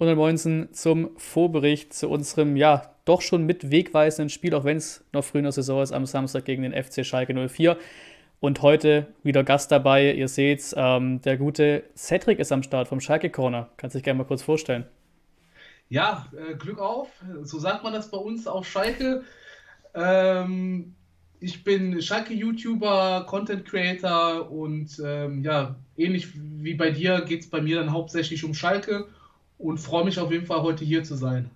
Und dann Moinsen zum Vorbericht zu unserem, ja, doch schon mit wegweisenden Spiel, auch wenn es noch früh in der Saison ist, am Samstag gegen den FC Schalke 04. Und heute wieder Gast dabei, ihr seht's, ähm, der gute Cedric ist am Start vom Schalke Corner. Kannst dich gerne mal kurz vorstellen. Ja, äh, Glück auf, so sagt man das bei uns auf Schalke. Ähm, ich bin Schalke-YouTuber, Content Creator und ähm, ja, ähnlich wie bei dir geht es bei mir dann hauptsächlich um Schalke und freue mich auf jeden Fall heute hier zu sein.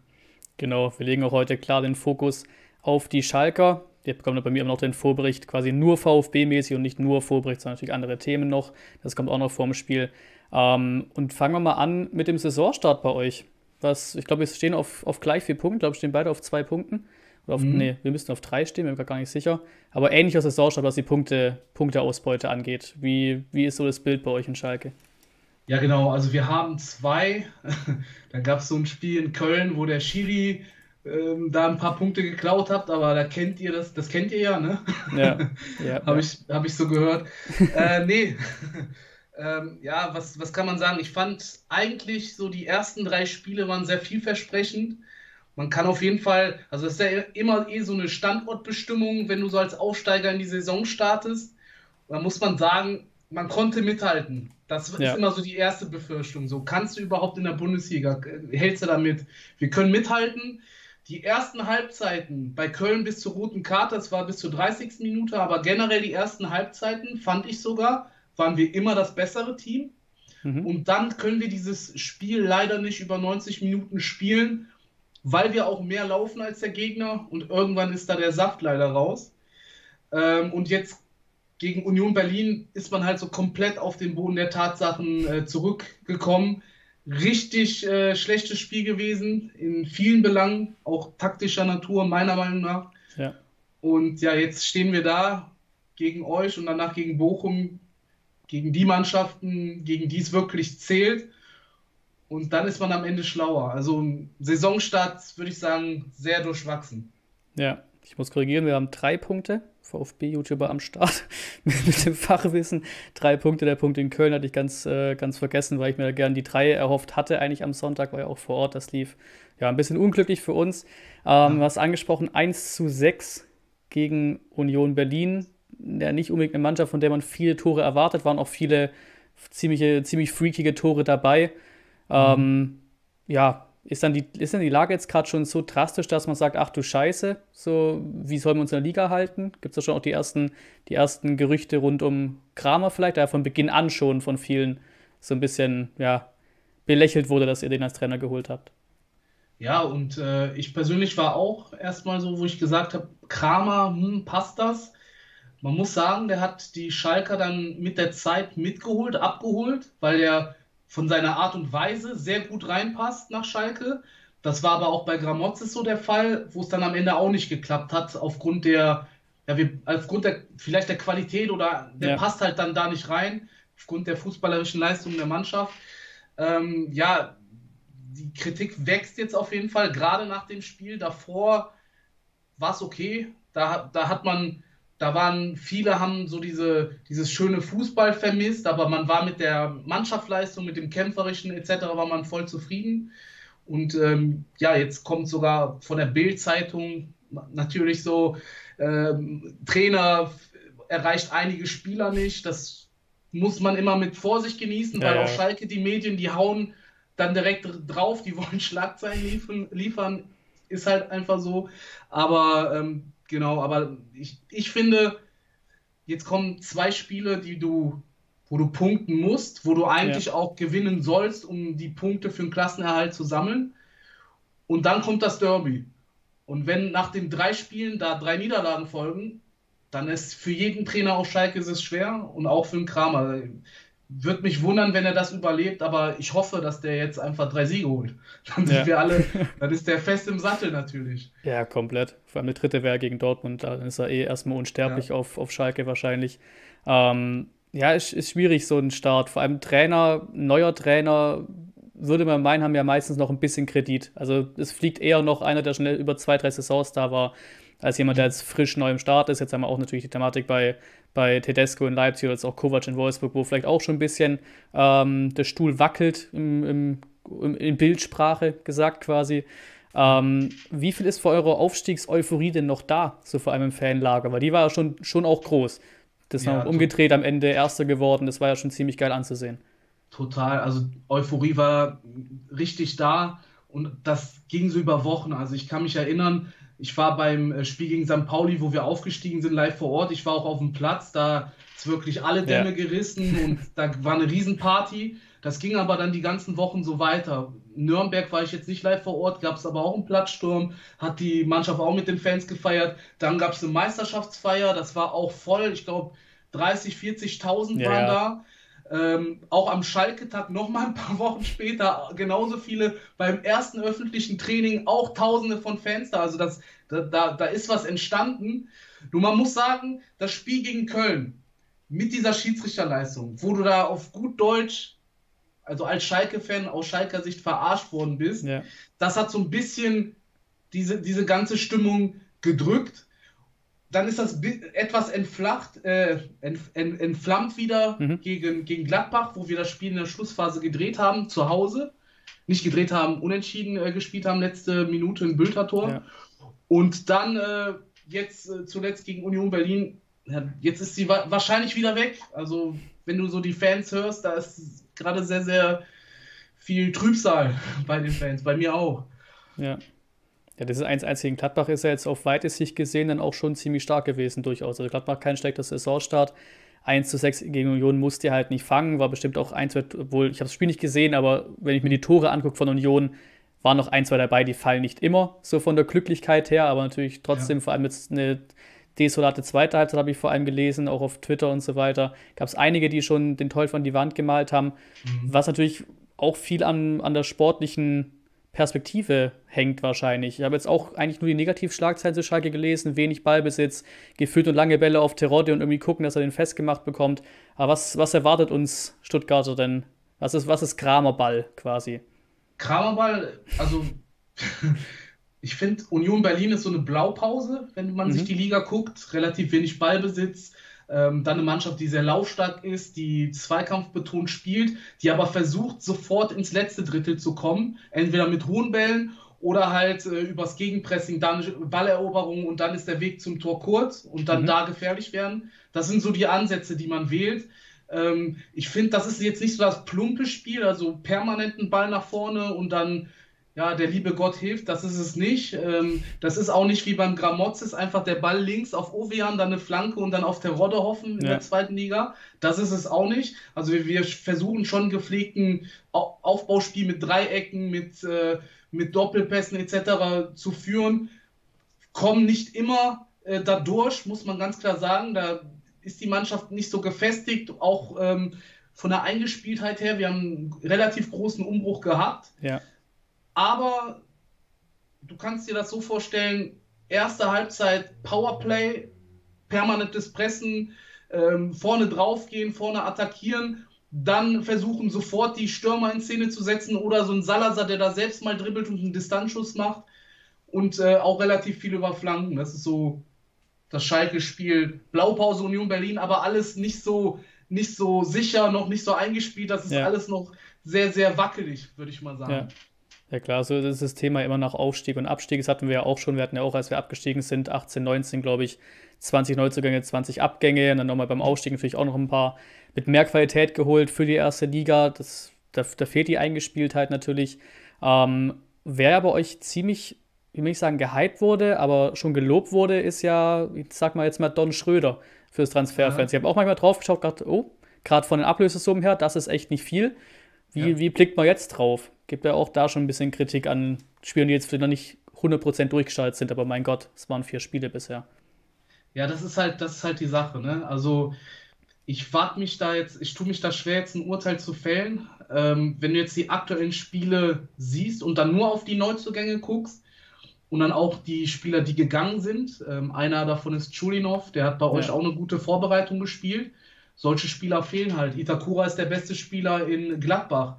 Genau, wir legen auch heute klar den Fokus auf die Schalker. Ihr bekommt bei mir immer noch den Vorbericht quasi nur VfB-mäßig und nicht nur Vorbericht, sondern natürlich andere Themen noch. Das kommt auch noch vorm Spiel. Ähm, und fangen wir mal an mit dem Saisonstart bei euch. Was, ich glaube, wir stehen auf, auf gleich vier Punkten. Ich glaube, wir stehen beide auf zwei Punkten. Oder auf, mhm. Nee, wir müssten auf drei stehen, bin mir gar nicht sicher. Aber ähnlich aus der Saisonstart, was die Punkte, Punkteausbeute angeht. Wie, wie ist so das Bild bei euch in Schalke? Ja, genau. Also wir haben zwei. da gab es so ein Spiel in Köln, wo der Schiri ähm, da ein paar Punkte geklaut hat, aber da kennt ihr das, das kennt ihr ja, ne? Ja. ja Habe ich, hab ich so gehört. äh, nee. ähm, ja, was, was kann man sagen? Ich fand eigentlich so die ersten drei Spiele waren sehr vielversprechend. Man kann auf jeden Fall, also das ist ja immer eh so eine Standortbestimmung, wenn du so als Aufsteiger in die Saison startest. Da muss man sagen, man konnte mithalten. Das ist ja. immer so die erste Befürchtung. So, kannst du überhaupt in der Bundesliga, hältst du damit? Wir können mithalten. Die ersten Halbzeiten bei Köln bis zur roten Karte, das war bis zur 30. Minute, aber generell die ersten Halbzeiten, fand ich sogar, waren wir immer das bessere Team. Mhm. Und dann können wir dieses Spiel leider nicht über 90 Minuten spielen, weil wir auch mehr laufen als der Gegner und irgendwann ist da der Saft leider raus. Ähm, und jetzt gegen Union Berlin ist man halt so komplett auf den Boden der Tatsachen äh, zurückgekommen. Richtig äh, schlechtes Spiel gewesen, in vielen Belangen, auch taktischer Natur, meiner Meinung nach. Ja. Und ja, jetzt stehen wir da gegen euch und danach gegen Bochum, gegen die Mannschaften, gegen die es wirklich zählt. Und dann ist man am Ende schlauer. Also Saisonstart würde ich sagen, sehr durchwachsen. Ja, ich muss korrigieren, wir haben drei Punkte. VfB-YouTuber am Start mit dem Fachwissen. Drei Punkte. Der Punkt in Köln hatte ich ganz, äh, ganz vergessen, weil ich mir da gerne die drei erhofft hatte, eigentlich am Sonntag, war ja auch vor Ort. Das lief ja ein bisschen unglücklich für uns. Ähm, ja. Du angesprochen, 1 zu 6 gegen Union Berlin. Ja, nicht unbedingt eine Mannschaft, von der man viele Tore erwartet, waren auch viele ziemliche, ziemlich freakige Tore dabei. Mhm. Ähm, ja, ist dann die, ist dann die Lage jetzt gerade schon so drastisch, dass man sagt, ach du Scheiße, so wie sollen wir uns in der Liga halten? Gibt es da schon auch die ersten, die ersten Gerüchte rund um Kramer vielleicht, der von Beginn an schon von vielen so ein bisschen ja, belächelt wurde, dass ihr den als Trainer geholt habt? Ja, und äh, ich persönlich war auch erstmal so, wo ich gesagt habe, Kramer, hm, passt das? Man muss sagen, der hat die Schalker dann mit der Zeit mitgeholt, abgeholt, weil er von seiner Art und Weise sehr gut reinpasst nach Schalke. Das war aber auch bei Gramozis so der Fall, wo es dann am Ende auch nicht geklappt hat, aufgrund der, ja, wir, aufgrund der, vielleicht der Qualität oder der ja. passt halt dann da nicht rein, aufgrund der fußballerischen Leistung der Mannschaft. Ähm, ja, die Kritik wächst jetzt auf jeden Fall, gerade nach dem Spiel. Davor war es okay. Da, da hat man da waren viele haben so diese, dieses schöne Fußball vermisst, aber man war mit der Mannschaftsleistung, mit dem kämpferischen etc. war man voll zufrieden. Und ähm, ja, jetzt kommt sogar von der Bild-Zeitung natürlich so, ähm, Trainer erreicht einige Spieler nicht. Das muss man immer mit Vorsicht genießen, ja, weil ja. auch Schalke, die Medien, die hauen dann direkt drauf, die wollen Schlagzeilen liefern, liefern ist halt einfach so. Aber ähm, Genau, aber ich, ich finde, jetzt kommen zwei Spiele, die du, wo du punkten musst, wo du eigentlich ja. auch gewinnen sollst, um die Punkte für den Klassenerhalt zu sammeln. Und dann kommt das Derby. Und wenn nach den drei Spielen da drei Niederlagen folgen, dann ist für jeden Trainer auf Schalke ist es schwer und auch für den Kramer. Würde mich wundern, wenn er das überlebt, aber ich hoffe, dass der jetzt einfach drei Siege holt. Dann sind ja. wir alle, dann ist der fest im Sattel natürlich. Ja, komplett. Vor allem der dritte wäre gegen Dortmund, dann ist er eh erstmal unsterblich ja. auf, auf Schalke wahrscheinlich. Ähm, ja, ist, ist schwierig, so ein Start. Vor allem Trainer, neuer Trainer, würde man meinen, haben ja meistens noch ein bisschen Kredit. Also es fliegt eher noch einer, der schon über zwei, drei Saisons da war, als jemand, der jetzt frisch neu im Start ist. Jetzt haben wir auch natürlich die Thematik bei, bei Tedesco in Leipzig oder jetzt auch Kovac in Wolfsburg, wo vielleicht auch schon ein bisschen ähm, der Stuhl wackelt im, im in Bildsprache gesagt quasi. Ähm, wie viel ist für eure Aufstiegseuphorie denn noch da, so vor allem im Fanlager? Weil die war ja schon, schon auch groß. Das ist ja, noch umgedreht am Ende Erster geworden. Das war ja schon ziemlich geil anzusehen. Total. Also Euphorie war richtig da und das ging so über Wochen. Also ich kann mich erinnern, ich war beim äh, Spiel gegen St. Pauli, wo wir aufgestiegen sind, live vor Ort. Ich war auch auf dem Platz, da ist wirklich alle Dämme ja. gerissen und da war eine Riesenparty. Das ging aber dann die ganzen Wochen so weiter. In Nürnberg war ich jetzt nicht live vor Ort, gab es aber auch einen Platzsturm, hat die Mannschaft auch mit den Fans gefeiert. Dann gab es eine Meisterschaftsfeier, das war auch voll. Ich glaube, 30, 40.000 ja, waren ja. da. Ähm, auch am Schalke-Tag nochmal ein paar Wochen später genauso viele beim ersten öffentlichen Training, auch tausende von Fans da. Also das, da, da, da ist was entstanden. Nur man muss sagen, das Spiel gegen Köln mit dieser Schiedsrichterleistung, wo du da auf gut Deutsch, also als Schalke-Fan aus Schalker Sicht verarscht worden bist, ja. das hat so ein bisschen diese, diese ganze Stimmung gedrückt dann ist das etwas entflacht, äh, entf entflammt wieder mhm. gegen, gegen Gladbach, wo wir das Spiel in der Schlussphase gedreht haben, zu Hause. Nicht gedreht haben, unentschieden äh, gespielt haben, letzte Minute in Bültertor. Ja. Und dann äh, jetzt äh, zuletzt gegen Union Berlin, ja, jetzt ist sie wa wahrscheinlich wieder weg. Also, wenn du so die Fans hörst, da ist gerade sehr, sehr viel Trübsal bei den Fans, bei mir auch. Ja. Ja, das ist 1-1 gegen Gladbach ist ja jetzt auf weite Sicht gesehen dann auch schon ziemlich stark gewesen durchaus. Also Gladbach kein schlechter Saisonstart. 1 zu 6 gegen Union musste er halt nicht fangen, war bestimmt auch 1, obwohl ich habe das Spiel nicht gesehen, aber wenn ich mir die Tore angucke von Union, waren noch ein, zwei dabei, die fallen nicht immer so von der Glücklichkeit her, aber natürlich trotzdem ja. vor allem jetzt eine desolate zweite Halbzeit habe ich vor allem gelesen, auch auf Twitter und so weiter. Gab es einige, die schon den Teufel an die Wand gemalt haben, mhm. was natürlich auch viel an, an der sportlichen Perspektive hängt wahrscheinlich. Ich habe jetzt auch eigentlich nur die Negativschlagzeilen zu Schalke gelesen, wenig Ballbesitz, gefühlt und lange Bälle auf Terodde und irgendwie gucken, dass er den festgemacht bekommt. Aber was, was erwartet uns Stuttgarter denn? Was ist, was ist Kramerball quasi? Kramerball, also ich finde, Union Berlin ist so eine Blaupause, wenn man mhm. sich die Liga guckt. Relativ wenig Ballbesitz, ähm, dann eine Mannschaft, die sehr laufstark ist, die zweikampfbetont spielt, die aber versucht, sofort ins letzte Drittel zu kommen. Entweder mit hohen Bällen oder halt äh, übers Gegenpressing, dann Balleroberung und dann ist der Weg zum Tor kurz und dann mhm. da gefährlich werden. Das sind so die Ansätze, die man wählt. Ähm, ich finde, das ist jetzt nicht so das plumpe Spiel, also permanenten Ball nach vorne und dann ja, der liebe Gott hilft, das ist es nicht. Ähm, das ist auch nicht wie beim Gramozis, einfach der Ball links auf Ovean, dann eine Flanke und dann auf der Rodde hoffen in ja. der zweiten Liga. Das ist es auch nicht. Also wir, wir versuchen schon gepflegten Aufbauspiel mit Dreiecken, mit, äh, mit Doppelpässen etc. zu führen. Kommen nicht immer äh, dadurch, muss man ganz klar sagen. Da ist die Mannschaft nicht so gefestigt, auch ähm, von der Eingespieltheit her. Wir haben einen relativ großen Umbruch gehabt. Ja aber du kannst dir das so vorstellen, erste Halbzeit Powerplay, permanentes Pressen, ähm, vorne draufgehen, vorne attackieren, dann versuchen sofort die Stürmer in Szene zu setzen oder so ein Salazar, der da selbst mal dribbelt und einen Distanzschuss macht und äh, auch relativ viel über Flanken. Das ist so das Schalke-Spiel. Blaupause Union Berlin, aber alles nicht so, nicht so sicher, noch nicht so eingespielt. Das ist ja. alles noch sehr, sehr wackelig, würde ich mal sagen. Ja. Ja klar, so ist das Thema immer nach Aufstieg und Abstieg. Das hatten wir ja auch schon. Wir hatten ja auch, als wir abgestiegen sind, 18, 19, glaube ich, 20 Neuzugänge, 20 Abgänge und dann nochmal beim Aufstieg natürlich auch noch ein paar mit mehr Qualität geholt für die erste Liga. Das, da, da fehlt die Eingespieltheit natürlich. Ähm, wer bei euch ziemlich, wie will ich sagen, gehypt wurde, aber schon gelobt wurde, ist ja, ich sag mal jetzt mal Don Schröder fürs Transferfans. Ja. Ich habe auch manchmal drauf geschaut, gedacht, oh, gerade von den Ablösesummen her, das ist echt nicht viel. Wie, ja. wie blickt man jetzt drauf? Gibt ja auch da schon ein bisschen Kritik an Spielen, die jetzt vielleicht noch nicht 100% durchgestaltet sind, aber mein Gott, es waren vier Spiele bisher. Ja, das ist halt, das ist halt die Sache, ne? Also ich warte mich da jetzt, ich tue mich da schwer, jetzt ein Urteil zu fällen. Ähm, wenn du jetzt die aktuellen Spiele siehst und dann nur auf die Neuzugänge guckst und dann auch die Spieler, die gegangen sind, ähm, einer davon ist Chulinov, der hat bei ja. euch auch eine gute Vorbereitung gespielt solche Spieler fehlen halt. Itakura ist der beste Spieler in Gladbach.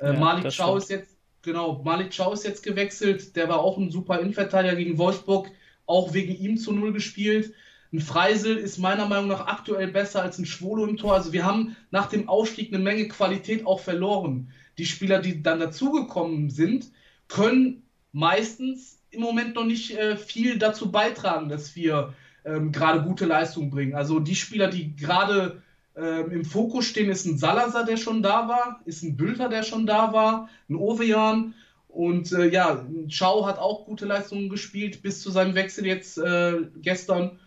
Äh, ja, Malik Chow ist jetzt, genau, Malik Chow ist jetzt gewechselt. Der war auch ein super Innenverteidiger gegen Wolfsburg, auch wegen ihm zu Null gespielt. Ein Freisel ist meiner Meinung nach aktuell besser als ein Schwolo im Tor. Also wir haben nach dem Ausstieg eine Menge Qualität auch verloren. die Spieler, die dann dazugekommen sind, können meistens im Moment noch nicht äh, viel dazu beitragen, dass wir ähm, gerade gute Leistungen bringen. Also die Spieler, die gerade ähm, im Fokus stehen, ist ein Salazar, der schon da war, ist ein Bülter, der schon da war, ein Ovejan und äh, ja, Schau hat auch gute Leistungen gespielt bis zu seinem Wechsel jetzt äh, gestern.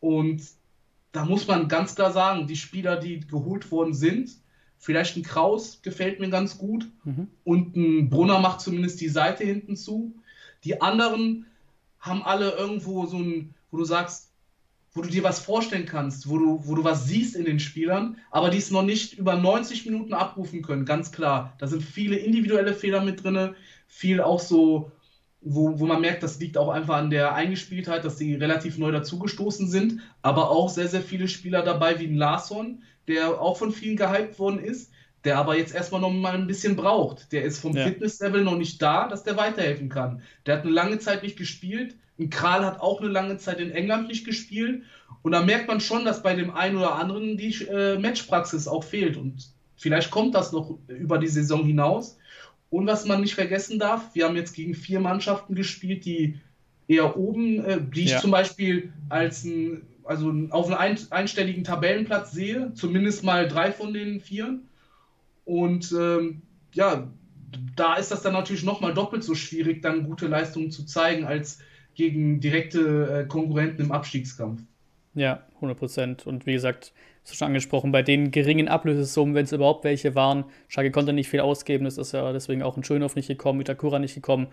Und da muss man ganz klar sagen, die Spieler, die geholt worden sind, vielleicht ein Kraus gefällt mir ganz gut mhm. und ein Brunner macht zumindest die Seite hinten zu. Die anderen haben alle irgendwo so ein, wo du sagst, wo du dir was vorstellen kannst, wo du, wo du was siehst in den Spielern, aber die es noch nicht über 90 Minuten abrufen können, ganz klar. Da sind viele individuelle Fehler mit drin, viel auch so, wo, wo man merkt, das liegt auch einfach an der Eingespieltheit, dass sie relativ neu dazugestoßen sind, aber auch sehr, sehr viele Spieler dabei wie ein Larson, der auch von vielen gehypt worden ist, der aber jetzt erstmal noch mal ein bisschen braucht. Der ist vom ja. Fitnesslevel noch nicht da, dass der weiterhelfen kann. Der hat eine lange Zeit nicht gespielt. Ein Kral hat auch eine lange Zeit in England nicht gespielt. Und da merkt man schon, dass bei dem einen oder anderen die äh, Matchpraxis auch fehlt. Und vielleicht kommt das noch über die Saison hinaus. Und was man nicht vergessen darf, wir haben jetzt gegen vier Mannschaften gespielt, die eher oben, äh, die ich ja. zum Beispiel als ein, also auf einen ein, einstelligen Tabellenplatz sehe, zumindest mal drei von den vier. Und ähm, ja, da ist das dann natürlich nochmal doppelt so schwierig, dann gute Leistungen zu zeigen, als gegen direkte äh, Konkurrenten im Abstiegskampf. Ja, 100 Prozent. Und wie gesagt, so schon angesprochen, bei den geringen Ablösesummen, wenn es überhaupt welche waren, Schalke konnte nicht viel ausgeben, das ist ja deswegen auch ein Schönhoff nicht gekommen, Itakura nicht gekommen.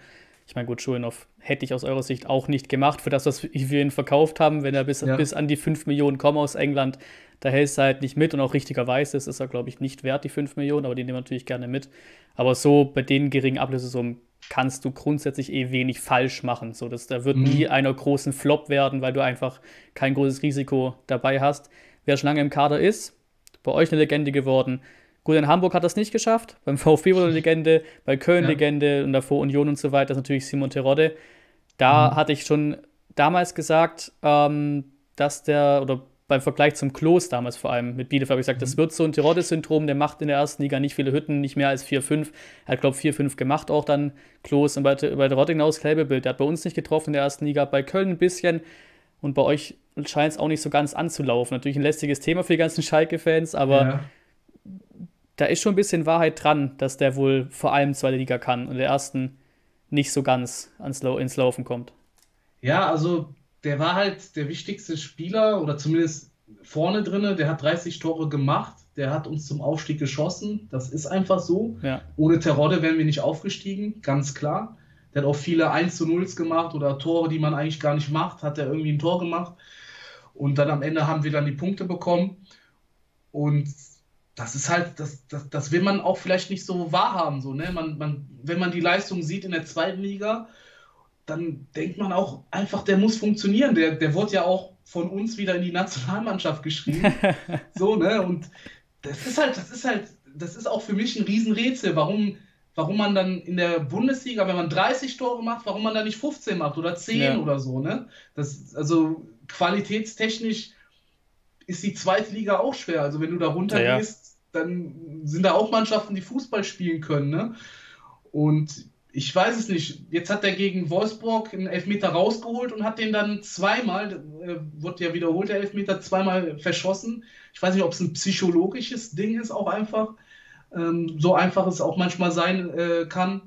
Ich meine, gut, Schönhoff hätte ich aus eurer Sicht auch nicht gemacht, für das, was wir ihn verkauft haben, wenn er bis, ja. bis an die 5 Millionen kommt aus England, da hältst du halt nicht mit und auch richtigerweise ist er, glaube ich, nicht wert, die 5 Millionen, aber die nehmen wir natürlich gerne mit. Aber so bei den geringen Ablösesummen kannst du grundsätzlich eh wenig falsch machen. So, dass, da wird mhm. nie einer großen Flop werden, weil du einfach kein großes Risiko dabei hast wer schon lange im Kader ist. Bei euch eine Legende geworden. Gut, in Hamburg hat das nicht geschafft. Beim VfB wurde eine Legende, bei Köln ja. Legende und davor Union und so weiter ist natürlich Simon Terodde. Da mhm. hatte ich schon damals gesagt, ähm, dass der, oder beim Vergleich zum Klos damals vor allem mit Bielefeld habe ich gesagt, mhm. das wird so ein Terodde-Syndrom, der macht in der ersten Liga nicht viele Hütten, nicht mehr als 4, 5. Er hat, glaube ich, 4, 5 gemacht auch dann Klos und bei, bei der Rotting aus Klebebild. Der hat bei uns nicht getroffen in der ersten Liga, bei Köln ein bisschen und bei euch scheint es auch nicht so ganz anzulaufen. Natürlich ein lästiges Thema für die ganzen Schalke-Fans, aber ja. da ist schon ein bisschen Wahrheit dran, dass der wohl vor allem zweite Liga kann und der ersten nicht so ganz ans, ins Laufen kommt. Ja, also der war halt der wichtigste Spieler oder zumindest vorne drinne. Der hat 30 Tore gemacht. Der hat uns zum Aufstieg geschossen. Das ist einfach so. Ja. Ohne Terodde wären wir nicht aufgestiegen, ganz klar. Der hat auch viele 1 zu 0 gemacht oder Tore, die man eigentlich gar nicht macht, hat er irgendwie ein Tor gemacht. Und dann am Ende haben wir dann die Punkte bekommen. Und das ist halt, das, das, das will man auch vielleicht nicht so wahrhaben. So, ne? man, man, wenn man die Leistung sieht in der zweiten Liga, dann denkt man auch einfach, der muss funktionieren. Der, der wurde ja auch von uns wieder in die Nationalmannschaft geschrieben. so, ne? Und das ist halt, das ist halt, das ist auch für mich ein Riesenrätsel, warum, warum man dann in der Bundesliga, wenn man 30 Tore macht, warum man dann nicht 15 macht oder 10 ja. oder so, ne? Das, also qualitätstechnisch ist die zweite Liga auch schwer. Also wenn du da runter ja, gehst, dann sind da auch Mannschaften, die Fußball spielen können. Ne? Und ich weiß es nicht. Jetzt hat er gegen Wolfsburg einen Elfmeter rausgeholt und hat den dann zweimal, äh, wurde ja wiederholt, der Elfmeter, zweimal verschossen. Ich weiß nicht, ob es ein psychologisches Ding ist, auch einfach. Ähm, so einfach es auch manchmal sein äh, kann.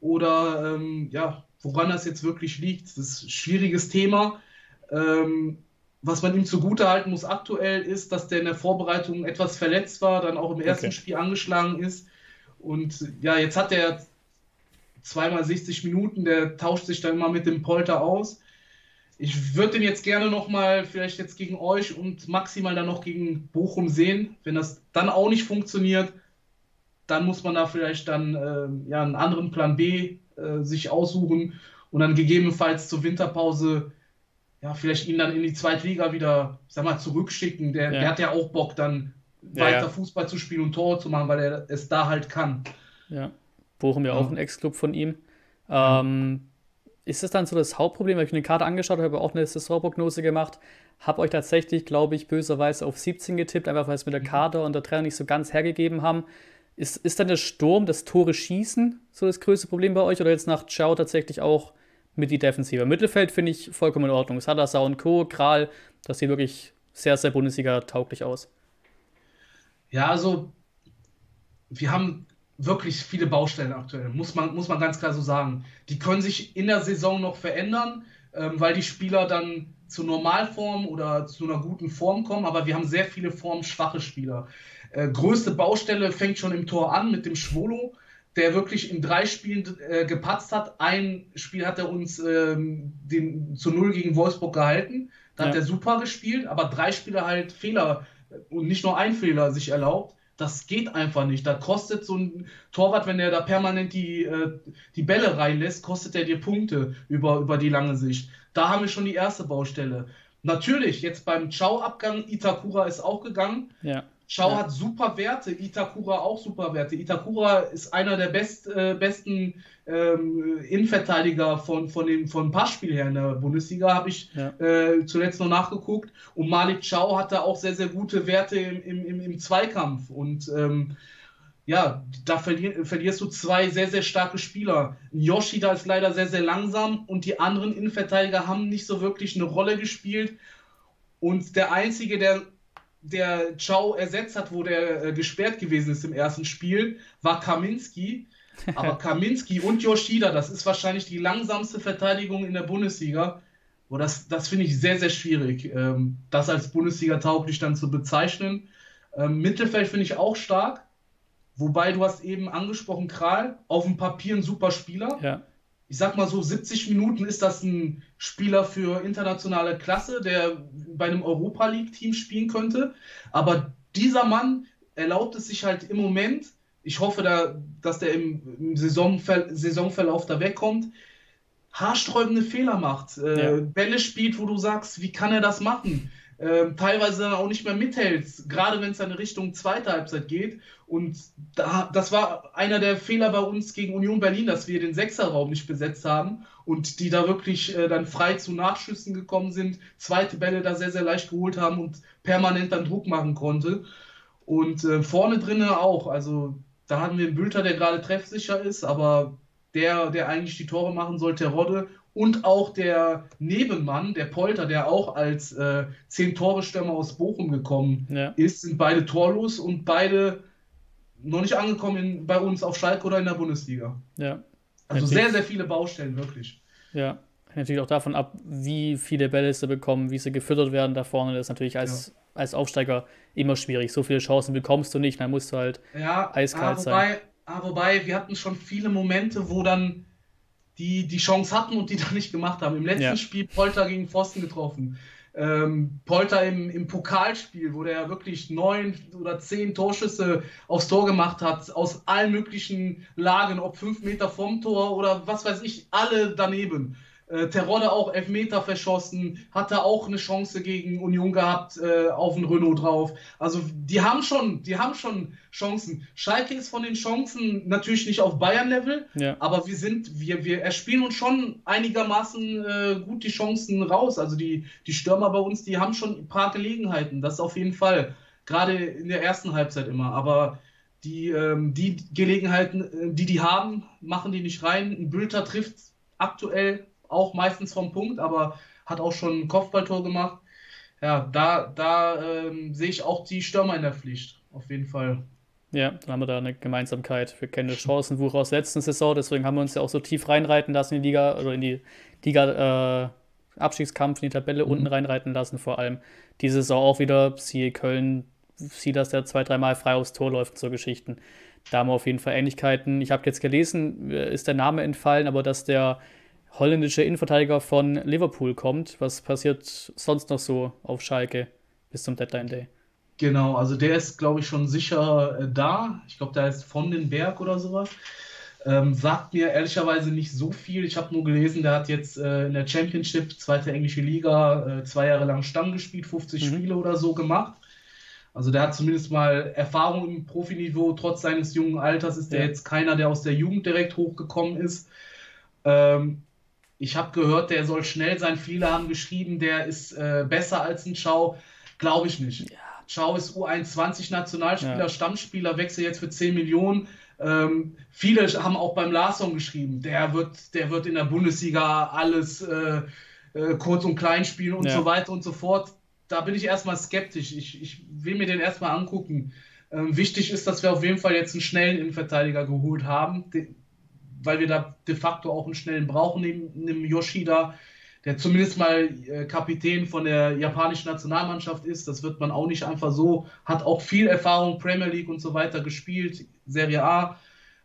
Oder ähm, ja, woran das jetzt wirklich liegt. Das ist ein schwieriges Thema. Ähm, was man ihm zugutehalten muss aktuell ist, dass der in der Vorbereitung etwas verletzt war, dann auch im ersten okay. Spiel angeschlagen ist. Und ja, jetzt hat er zweimal 60 Minuten, der tauscht sich dann immer mit dem Polter aus. Ich würde den jetzt gerne nochmal vielleicht jetzt gegen euch und maximal dann noch gegen Bochum sehen. Wenn das dann auch nicht funktioniert, dann muss man da vielleicht dann äh, ja, einen anderen Plan B äh, sich aussuchen und dann gegebenenfalls zur Winterpause ja, vielleicht ihn dann in die zweite Liga wieder, sag mal, zurückschicken. Der, ja. der hat ja auch Bock, dann ja, weiter ja. Fußball zu spielen und Tore zu machen, weil er es da halt kann. Ja. Bochum ja auch ein Ex-Club von ihm. Ähm, ist das dann so das Hauptproblem? Ich habe eine Karte angeschaut, habe auch eine Saisonprognose gemacht, habe euch tatsächlich, glaube ich, böserweise auf 17 getippt, einfach weil es mit der mhm. Karte und der Trainer nicht so ganz hergegeben haben. Ist, ist dann der Sturm, das Tore schießen, so das größte Problem bei euch? Oder jetzt nach Ciao tatsächlich auch mit die Defensive? Mittelfeld finde ich vollkommen in Ordnung. Sadasa und Co., Kral, das sieht wirklich sehr, sehr Bundesliga-tauglich aus. Ja, also wir haben wirklich viele Baustellen aktuell, muss man, muss man ganz klar so sagen. Die können sich in der Saison noch verändern, ähm, weil die Spieler dann zur Normalform oder zu einer guten Form kommen, aber wir haben sehr viele formschwache Spieler. Äh, größte Baustelle fängt schon im Tor an mit dem Schwolo, der wirklich in drei Spielen äh, gepatzt hat. Ein Spiel hat er uns ähm, den, zu Null gegen Wolfsburg gehalten. Da ja. hat er super gespielt, aber drei Spiele halt Fehler äh, und nicht nur ein Fehler sich erlaubt. Das geht einfach nicht. Da kostet so ein Torwart, wenn der da permanent die, äh, die Bälle reinlässt, kostet er dir Punkte über, über die lange Sicht. Da haben wir schon die erste Baustelle. Natürlich, jetzt beim Ciao-Abgang, Itakura ist auch gegangen. Ja. Schau ja. hat super Werte, Itakura auch super Werte. Itakura ist einer der best, äh, besten ähm, Innenverteidiger von, von dem von Passspiel her in der Bundesliga, habe ich ja. äh, zuletzt noch nachgeguckt. Und Malik Chow hatte auch sehr, sehr gute Werte im, im, im Zweikampf. Und ähm, ja, da verlier, verlierst du zwei sehr, sehr starke Spieler. Yoshida ist leider sehr, sehr langsam und die anderen Innenverteidiger haben nicht so wirklich eine Rolle gespielt. Und der Einzige, der der Chow ersetzt hat, wo der äh, gesperrt gewesen ist im ersten Spiel, war Kaminski. Aber Kaminski und Yoshida, das ist wahrscheinlich die langsamste Verteidigung in der Bundesliga. Oh, das das finde ich sehr, sehr schwierig, ähm, das als Bundesliga tauglich dann zu bezeichnen. Ähm, Mittelfeld finde ich auch stark. Wobei du hast eben angesprochen, Kral, auf dem Papier ein super Spieler. Ja ich sag mal so, 70 Minuten ist das ein Spieler für internationale Klasse, der bei einem Europa League-Team spielen könnte. Aber dieser Mann erlaubt es sich halt im Moment, ich hoffe, da, dass der im, im Saisonver Saisonverlauf da wegkommt, haarsträubende Fehler macht. Äh, ja. Bälle spielt, wo du sagst, wie kann er das machen? äh, teilweise dann auch nicht mehr mithältst, gerade wenn es dann in Richtung zweite Halbzeit geht. Und da, das war einer der Fehler bei uns gegen Union Berlin, dass wir den Sechserraum nicht besetzt haben und die da wirklich äh, dann frei zu Nachschüssen gekommen sind, zweite Bälle da sehr, sehr leicht geholt haben und permanent dann Druck machen konnte. Und äh, vorne drinnen auch, also da hatten wir einen Bülter, der gerade treffsicher ist, aber der, der eigentlich die Tore machen sollte, der Rodde und auch der Nebenmann, der Polter, der auch als äh, zehn Tore-Stürmer aus Bochum gekommen ja. ist, sind beide torlos und beide noch nicht angekommen in, bei uns auf Schalke oder in der Bundesliga. Ja. Also sehr, sehr viele Baustellen, wirklich. Ja, natürlich auch davon ab, wie viele Bälle sie bekommen, wie sie gefüttert werden da vorne. Das ist natürlich als, ja. als Aufsteiger immer schwierig. So viele Chancen bekommst du nicht, dann musst du halt ja, eiskalt ah, wobei, sein. Ah, wobei, wir hatten schon viele Momente, wo dann die die Chance hatten und die dann nicht gemacht haben. Im letzten ja. Spiel Polter gegen Pfosten getroffen. Ähm, Polter im, im Pokalspiel, wo der wirklich neun oder zehn Torschüsse aufs Tor gemacht hat, aus allen möglichen Lagen, ob fünf Meter vom Tor oder was weiß ich, alle daneben. Äh, Terodde auch Elfmeter verschossen, hatte auch eine Chance gegen Union gehabt, äh, auf den Renault drauf. Also die haben schon, die haben schon Chancen. Schalke ist von den Chancen natürlich nicht auf Bayern-Level, ja. aber wir sind, wir, wir erspielen uns schon einigermaßen äh, gut die Chancen raus. Also die, die Stürmer bei uns, die haben schon ein paar Gelegenheiten, das auf jeden Fall. Gerade in der ersten Halbzeit immer. Aber die, ähm, die Gelegenheiten, äh, die die haben, machen die nicht rein. Ein Bülter trifft aktuell auch meistens vom Punkt, aber hat auch schon ein Kopfballtor gemacht. Ja, da, da ähm, sehe ich auch die Stürmer in der Pflicht, auf jeden Fall. Ja, dann haben wir da eine Gemeinsamkeit. Wir kennen Chancen Chancenwuch aus letzten Saison, deswegen haben wir uns ja auch so tief reinreiten lassen in die Liga oder in die Liga äh, Abstiegskampf in die Tabelle mhm. unten reinreiten lassen, vor allem diese Saison auch wieder. Siehe Köln, sieht, dass der zwei, dreimal frei aufs Tor läuft, so Geschichten. Da haben wir auf jeden Fall Ähnlichkeiten. Ich habe jetzt gelesen, äh, ist der Name entfallen, aber dass der holländische Innenverteidiger von Liverpool kommt. Was passiert sonst noch so auf Schalke bis zum Deadline Day? Genau, also der ist, glaube ich, schon sicher äh, da. Ich glaube, da ist von den Berg oder sowas. Ähm, sagt mir ehrlicherweise nicht so viel. Ich habe nur gelesen, der hat jetzt äh, in der Championship, zweite englische Liga, äh, zwei Jahre lang Stamm gespielt, 50 mhm. Spiele oder so gemacht. Also der hat zumindest mal Erfahrung im Profiniveau, trotz seines jungen Alters ist ja. der jetzt keiner, der aus der Jugend direkt hochgekommen ist. Ähm, ich habe gehört, der soll schnell sein. Viele haben geschrieben, der ist äh, besser als ein Schau. Glaube ich nicht. Ja, Ciao ist U21-Nationalspieler, ja. Stammspieler, wechselt jetzt für 10 Millionen. Ähm, viele haben auch beim Larson geschrieben, der wird, der wird in der Bundesliga alles äh, äh, kurz und klein spielen und ja. so weiter und so fort. Da bin ich erstmal skeptisch. Ich, ich will mir den erstmal angucken. Ähm, wichtig ist, dass wir auf jeden Fall jetzt einen schnellen Innenverteidiger geholt haben, de, weil wir da de facto auch einen schnellen brauchen neben, neben Yoshida, der zumindest mal äh, Kapitän von der japanischen Nationalmannschaft ist. Das wird man auch nicht einfach so. Hat auch viel Erfahrung, Premier League und so weiter gespielt, Serie A.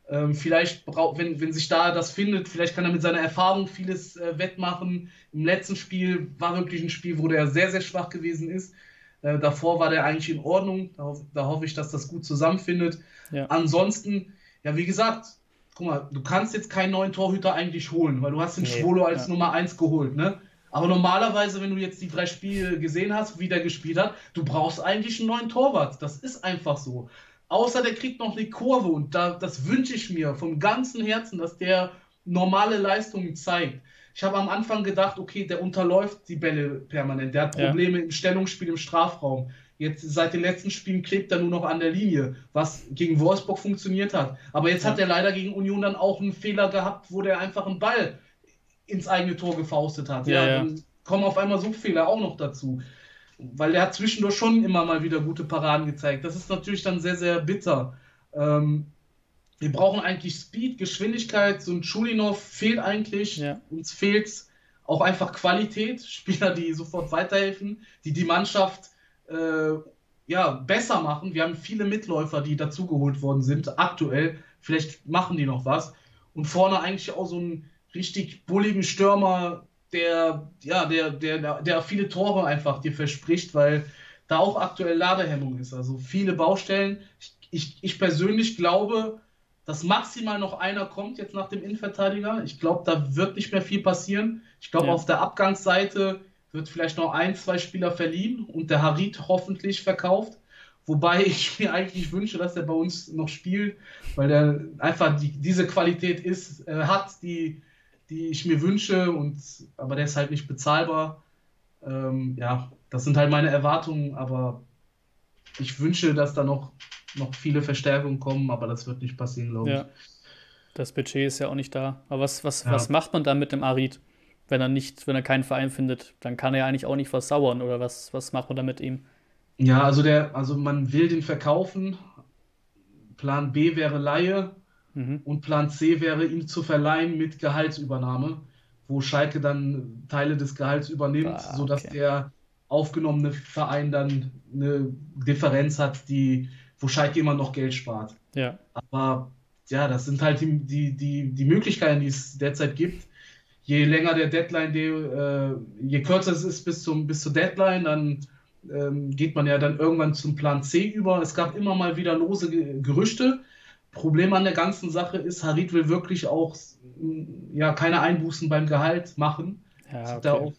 Ähm, vielleicht, braucht, wenn, wenn sich da das findet, vielleicht kann er mit seiner Erfahrung vieles äh, wettmachen. Im letzten Spiel war wirklich ein Spiel, wo der sehr, sehr schwach gewesen ist. Äh, davor war der eigentlich in Ordnung. Da, da, hoffe ich, dass das gut zusammenfindet. Ja. Ansonsten, ja, wie gesagt, guck mal, du kannst jetzt keinen neuen Torhüter eigentlich holen, weil du hast den nee, Schwolo als ja. Nummer 1 geholt, ne? Aber normalerweise, wenn du jetzt die drei Spiele gesehen hast, wie der gespielt hat, du brauchst eigentlich einen neuen Torwart. Das ist einfach so. Außer der kriegt noch eine Kurve und da, das wünsche ich mir vom ganzen Herzen, dass der normale Leistungen zeigt. Ich habe am Anfang gedacht, okay, der unterläuft die Bälle permanent. Der hat Probleme ja. im Stellungsspiel im Strafraum. Jetzt seit den letzten Spielen klebt er nur noch an der Linie, was gegen Wolfsburg funktioniert hat. Aber jetzt ja. hat er leider gegen Union dann auch einen Fehler gehabt, wo der einfach einen Ball ins eigene Tor gefaustet hat. Ja, ja. Dann kommen auf einmal so Fehler auch noch dazu weil er hat zwischendurch schon immer mal wieder gute Paraden gezeigt. Das ist natürlich dann sehr, sehr bitter. Ähm, wir brauchen eigentlich Speed, Geschwindigkeit. So ein Schulinov fehlt eigentlich. Ja. Uns fehlt auch einfach Qualität, Spieler, die sofort weiterhelfen, die die Mannschaft äh, ja, besser machen. Wir haben viele Mitläufer, die dazugeholt worden sind, aktuell. Vielleicht machen die noch was. Und vorne eigentlich auch so einen richtig bulligen Stürmer, der, ja, der, der, der viele Tore einfach dir verspricht, weil da auch aktuell Ladehemmung ist. Also viele Baustellen. Ich, ich, ich persönlich glaube, dass maximal noch einer kommt jetzt nach dem Innenverteidiger. Ich glaube, da wird nicht mehr viel passieren. Ich glaube, ja. auf der Abgangsseite wird vielleicht noch ein, zwei Spieler verliehen und der Harit hoffentlich verkauft. Wobei ich mir eigentlich wünsche, dass er bei uns noch spielt, weil er einfach die, diese Qualität ist, äh, hat, die, die ich mir wünsche, und, aber der ist halt nicht bezahlbar. Ähm, ja, das sind halt meine Erwartungen, aber ich wünsche, dass da noch, noch viele Verstärkungen kommen, aber das wird nicht passieren, glaube ja. ich. Das Budget ist ja auch nicht da. Aber was, was, ja. was macht man dann mit dem Arid, wenn er nicht, wenn er keinen Verein findet? Dann kann er ja eigentlich auch nicht versauern oder was, was macht man da mit ihm? Ja, also der, also man will den verkaufen. Plan B wäre Laie. Mhm. Und Plan C wäre, ihn zu verleihen mit Gehaltsübernahme, wo Schalke dann Teile des Gehalts übernimmt, ah, okay. sodass der aufgenommene Verein dann eine Differenz hat, die, wo Schalke immer noch Geld spart. Ja. Aber ja, das sind halt die, die, die, die Möglichkeiten, die es derzeit gibt. Je länger der Deadline, die, äh, je kürzer es ist bis, zum, bis zur Deadline, dann ähm, geht man ja dann irgendwann zum Plan C über. Es gab immer mal wieder lose Gerüchte, Problem an der ganzen Sache ist, Harid will wirklich auch ja, keine Einbußen beim Gehalt machen. Ja, das hat okay. auch,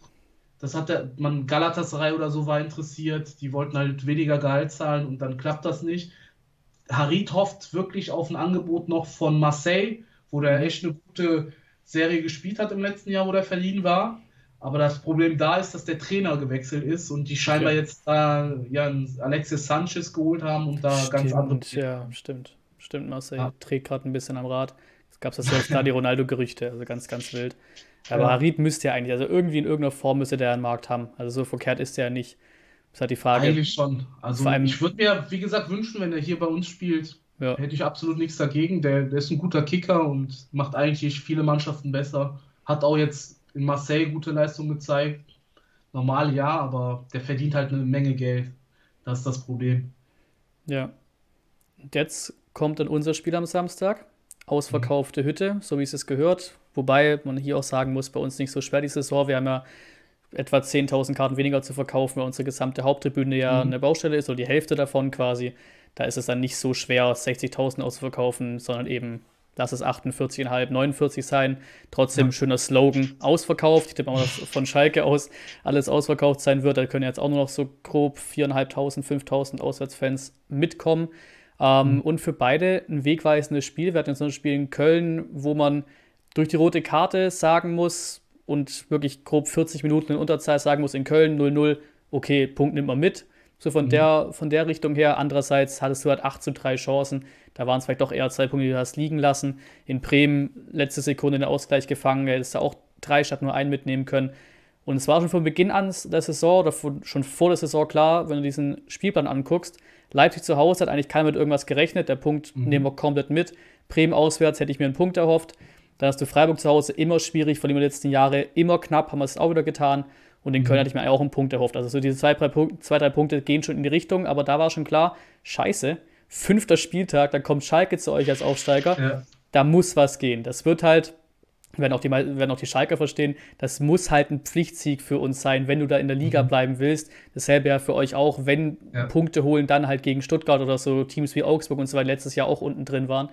das hat der, man Galatasaray oder so war interessiert, die wollten halt weniger Gehalt zahlen und dann klappt das nicht. Harid hofft wirklich auf ein Angebot noch von Marseille, wo der echt eine gute Serie gespielt hat im letzten Jahr, wo der verliehen war. Aber das Problem da ist, dass der Trainer gewechselt ist und die scheinbar okay. jetzt da ja, Alexis Sanchez geholt haben und da stimmt, ganz andere. Ja, stimmt. Stimmt, Marcel ja. trägt gerade ein bisschen am Rad. Es gab das ja gerade die Ronaldo-Gerüchte, also ganz, ganz wild. Aber ja. Harid müsste ja eigentlich, also irgendwie in irgendeiner Form müsste der einen Markt haben. Also so verkehrt ist der ja nicht. Das ist halt die Frage. Eigentlich schon. Also ich würde mir, wie gesagt, wünschen, wenn er hier bei uns spielt, ja. hätte ich absolut nichts dagegen. Der, der ist ein guter Kicker und macht eigentlich viele Mannschaften besser. Hat auch jetzt in Marseille gute Leistung gezeigt. Normal ja, aber der verdient halt eine Menge Geld. Das ist das Problem. Ja. Und jetzt kommt dann unser Spiel am Samstag. Ausverkaufte Hütte, so wie es es gehört. Wobei man hier auch sagen muss, bei uns nicht so schwer die Saison. Wir haben ja etwa 10.000 Karten weniger zu verkaufen, weil unsere gesamte Haupttribüne ja mhm. eine Baustelle ist, oder die Hälfte davon quasi. Da ist es dann nicht so schwer, 60.000 auszuverkaufen, sondern eben, lass es 48,5, 49 sein. Trotzdem ja. schöner Slogan, ausverkauft. Ich denke mal, dass von Schalke aus alles ausverkauft sein wird. Da können jetzt auch nur noch so grob 4.500, 5.000 Auswärtsfans mitkommen. Ähm, mhm. Und für beide ein wegweisendes Spiel. Wir hatten jetzt noch ein Spiel in Köln, wo man durch die rote Karte sagen muss und wirklich grob 40 Minuten in Unterzahl sagen muss, in Köln 0-0, okay, Punkt nimmt man mit. So von, mhm. der, von der Richtung her. Andererseits hattest du halt 8 zu 3 Chancen. Da waren es vielleicht doch eher zwei Punkte, die du hast liegen lassen. In Bremen letzte Sekunde den Ausgleich gefangen. Hättest du auch drei statt nur einen mitnehmen können. Und es war schon von Beginn an der Saison oder von, schon vor der Saison klar, wenn du diesen Spielplan anguckst. Leipzig zu Hause hat eigentlich keiner mit irgendwas gerechnet. Der Punkt mhm. nehmen wir komplett mit. Bremen auswärts hätte ich mir einen Punkt erhofft. Dann hast du Freiburg zu Hause immer schwierig, verlieren wir die letzten Jahre immer knapp, haben wir es auch wieder getan. Und in Köln mhm. hatte ich mir auch einen Punkt erhofft. Also so diese zwei drei, zwei, drei Punkte gehen schon in die Richtung, aber da war schon klar, scheiße, fünfter Spieltag, dann kommt Schalke zu euch als Aufsteiger. Ja. Da muss was gehen. Das wird halt, werden auch, die, werden auch die Schalker verstehen, das muss halt ein Pflichtsieg für uns sein, wenn du da in der Liga mhm. bleiben willst. Dasselbe ja für euch auch, wenn ja. Punkte holen, dann halt gegen Stuttgart oder so Teams wie Augsburg und so weiter letztes Jahr auch unten drin waren.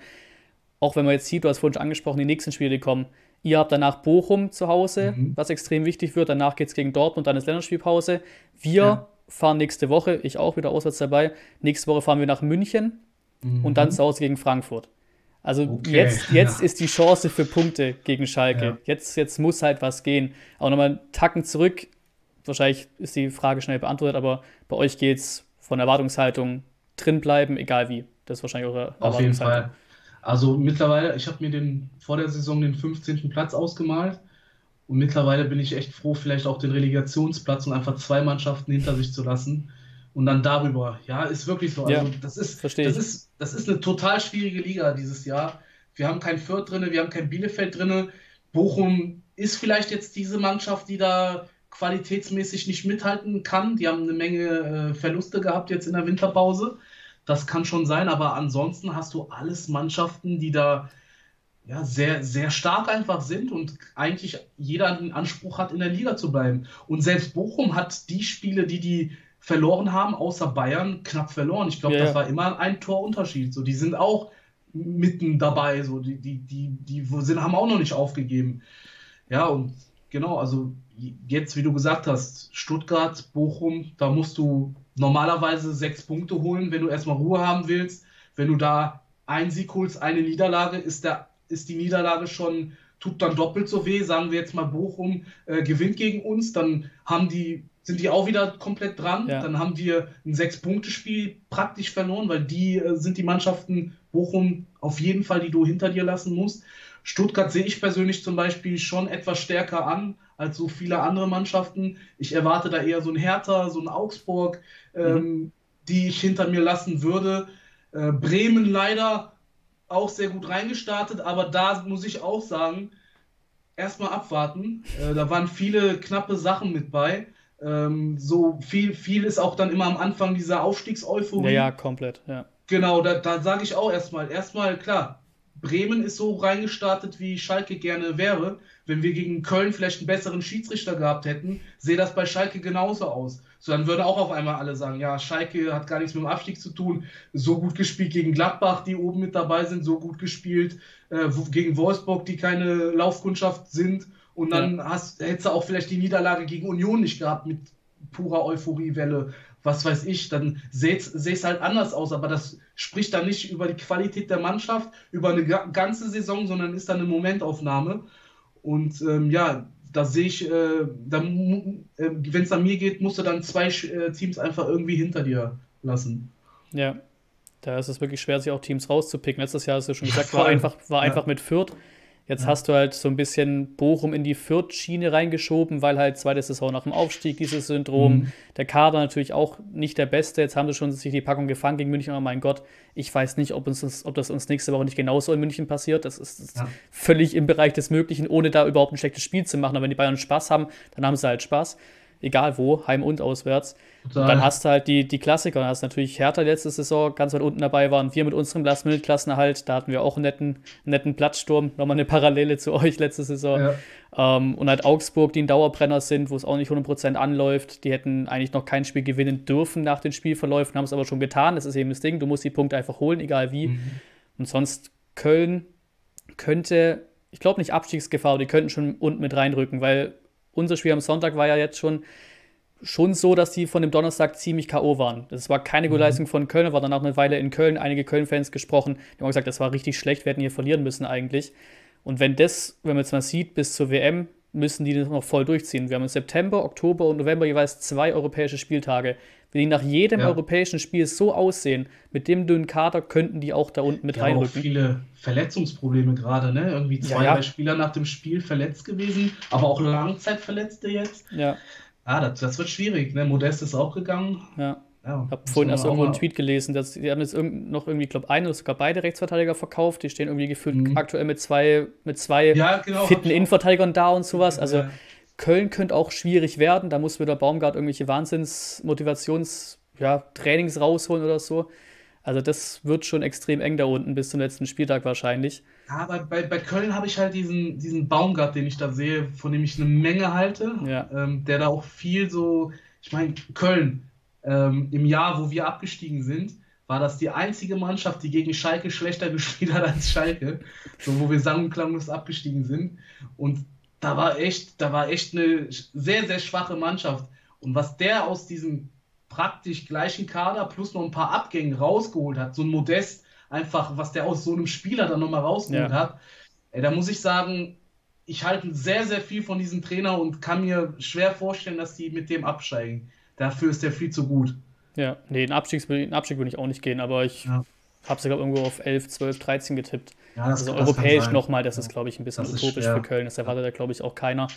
Auch wenn man jetzt sieht, du hast vorhin schon angesprochen, die nächsten Spiele, die kommen, Ihr habt danach Bochum zu Hause, mhm. was extrem wichtig wird. Danach geht es gegen Dortmund, dann ist Länderspielpause. Wir ja. fahren nächste Woche, ich auch wieder auswärts dabei. Nächste Woche fahren wir nach München mhm. und dann zu Hause gegen Frankfurt. Also okay. jetzt, jetzt ja. ist die Chance für Punkte gegen Schalke. Ja. Jetzt, jetzt muss halt was gehen. Aber nochmal einen Tacken zurück. Wahrscheinlich ist die Frage schnell beantwortet, aber bei euch geht es von Erwartungshaltung drin bleiben, egal wie. Das ist wahrscheinlich eure Erwartungshaltung. Auf jeden Fall. Also mittlerweile, ich habe mir den vor der Saison den 15. Platz ausgemalt und mittlerweile bin ich echt froh, vielleicht auch den Relegationsplatz und einfach zwei Mannschaften hinter sich zu lassen und dann darüber. Ja, ist wirklich so. Also das ist, das ist, das ist eine total schwierige Liga dieses Jahr. Wir haben kein Fürth drin, wir haben kein Bielefeld drin. Bochum ist vielleicht jetzt diese Mannschaft, die da qualitätsmäßig nicht mithalten kann. Die haben eine Menge äh, Verluste gehabt jetzt in der Winterpause. Das kann schon sein, aber ansonsten hast du alles Mannschaften, die da ja, sehr, sehr stark einfach sind und eigentlich jeder einen Anspruch hat, in der Liga zu bleiben. Und selbst Bochum hat die Spiele, die die verloren haben, außer Bayern, knapp verloren. Ich glaube, ja, das war immer ein Torunterschied. So, die sind auch mitten dabei, so, die, die, die, die sind, haben auch noch nicht aufgegeben. Ja, und genau, also jetzt, wie du gesagt hast, Stuttgart, Bochum, da musst du normalerweise sechs Punkte holen, wenn du erstmal Ruhe haben willst. Wenn du da einen Sieg holst, eine Niederlage, ist, der, ist die Niederlage schon, tut dann doppelt so weh. Sagen wir jetzt mal, Bochum äh, gewinnt gegen uns, dann haben die, sind die auch wieder komplett dran. Ja. Dann haben wir ein Sechs-Punkte-Spiel praktisch verloren, weil die äh, sind die Mannschaften Bochum auf jeden Fall, die du hinter dir lassen musst. Stuttgart sehe ich persönlich zum Beispiel schon etwas stärker an als so viele andere Mannschaften. Ich erwarte da eher so ein Hertha, so ein Augsburg, ähm, mhm. die ich hinter mir lassen würde. Äh, Bremen leider auch sehr gut reingestartet, aber da muss ich auch sagen, erstmal abwarten. Äh, da waren viele knappe Sachen mit bei. Ähm, so viel, viel ist auch dann immer am Anfang dieser Aufstiegseuphorie. Ja, ja, komplett, ja. Genau, da, da sage ich auch erstmal, erstmal, klar, Bremen ist so reingestartet, wie Schalke gerne wäre. Wenn wir gegen Köln vielleicht einen besseren Schiedsrichter gehabt hätten, sehe das bei Schalke genauso aus. So, dann würden auch auf einmal alle sagen, ja, Schalke hat gar nichts mit dem Abstieg zu tun. So gut gespielt gegen Gladbach, die oben mit dabei sind, so gut gespielt äh, gegen Wolfsburg, die keine Laufkundschaft sind. Und dann ja. hast, hättest du auch vielleicht die Niederlage gegen Union nicht gehabt mit purer Euphoriewelle was weiß ich, dann sähe es halt anders aus. Aber das spricht dann nicht über die Qualität der Mannschaft, über eine ganze Saison, sondern ist dann eine Momentaufnahme. Und ähm, ja, da sehe ich, äh, äh, wenn es an mir geht, musst du dann zwei äh, Teams einfach irgendwie hinter dir lassen. Ja, da ist es wirklich schwer, sich auch Teams rauszupicken. Letztes Jahr hast du schon gesagt, war einfach, war einfach ja. mit Fürth. Jetzt ja. hast du halt so ein bisschen Bochum in die Fürth-Schiene reingeschoben, weil halt zweite Saison nach dem Aufstieg, dieses Syndrom. Mhm. Der Kader natürlich auch nicht der beste. Jetzt haben sie schon sich die Packung gefangen gegen München. Aber mein Gott, ich weiß nicht, ob, uns, ob das uns nächste Woche nicht genauso in München passiert. Das ist, das ja. völlig im Bereich des Möglichen, ohne da überhaupt ein schlechtes Spiel zu machen. Aber wenn die Bayern Spaß haben, dann haben sie halt Spaß egal wo, heim und auswärts. Und dann hast du halt die, die Klassiker. Dann hast du natürlich Hertha letzte Saison ganz weit unten dabei waren. Wir mit unserem Last-Minute-Klassenerhalt, da hatten wir auch einen netten, netten Platzsturm. Nochmal eine Parallele zu euch letzte Saison. Ja. Ähm, und halt Augsburg, die ein Dauerbrenner sind, wo es auch nicht 100% anläuft. Die hätten eigentlich noch kein Spiel gewinnen dürfen nach den Spielverläufen, haben es aber schon getan. Das ist eben das Ding. Du musst die Punkte einfach holen, egal wie. Mhm. Und sonst Köln könnte, ich glaube nicht Abstiegsgefahr, die könnten schon unten mit reinrücken, weil unser Spiel am Sonntag war ja jetzt schon, schon so, dass die von dem Donnerstag ziemlich K.O. waren. Das war keine gute mhm. Leistung von Köln, war danach eine Weile in Köln, einige Köln-Fans gesprochen, die haben gesagt, das war richtig schlecht, wir hätten hier verlieren müssen eigentlich. Und wenn das, wenn man jetzt mal sieht, bis zur WM müssen die das noch voll durchziehen. Wir haben im September, Oktober und November jeweils zwei europäische Spieltage. Wenn die nach jedem ja. europäischen Spiel so aussehen, mit dem dünnen Kader könnten die auch da unten mit die reinrücken. Auch viele Verletzungsprobleme gerade, ne? Irgendwie zwei, ja, drei Spieler nach dem Spiel verletzt gewesen, aber auch Langzeitverletzte jetzt. Ja. Ah, das, das wird schwierig, ne? Modest ist auch gegangen. Ja. Ja, ich habe vorhin erst irgendwo einen Tweet gelesen, dass die haben jetzt noch irgendwie, glaube ein oder sogar beide Rechtsverteidiger verkauft. Die stehen irgendwie gefühlt mhm. aktuell mit zwei, mit zwei ja, genau, fitten Innenverteidigern da und sowas. Also ja. Köln könnte auch schwierig werden. Da muss wieder Baumgart irgendwelche Wahnsinns-Motivations-Trainings ja, rausholen oder so. Also das wird schon extrem eng da unten bis zum letzten Spieltag wahrscheinlich. Ja, aber bei, bei Köln habe ich halt diesen, diesen Baumgart, den ich da sehe, von dem ich eine Menge halte, ja. ähm, der da auch viel so, ich meine, Köln, ähm, im Jahr, wo wir abgestiegen sind, war das die einzige Mannschaft, die gegen Schalke schlechter gespielt hat als Schalke, so wo wir sang- und klanglos abgestiegen sind. Und da war echt, da war echt eine sehr, sehr schwache Mannschaft. Und was der aus diesem praktisch gleichen Kader plus noch ein paar Abgängen rausgeholt hat, so ein Modest, einfach, was der aus so einem Spieler dann nochmal rausgeholt ja. hat, ey, da muss ich sagen, ich halte sehr, sehr viel von diesem Trainer und kann mir schwer vorstellen, dass die mit dem absteigen. Dafür ist der viel zu gut. Ja, nee, den, Abstiegs, den Abstieg würde ich auch nicht gehen, aber ich ja. habe sogar irgendwo auf 11, 12, 13 getippt. Ja, das, also das europäisch nochmal, das ist, glaube ich, ein bisschen utopisch für Köln. Das erwartet ja, glaube ich, auch keiner.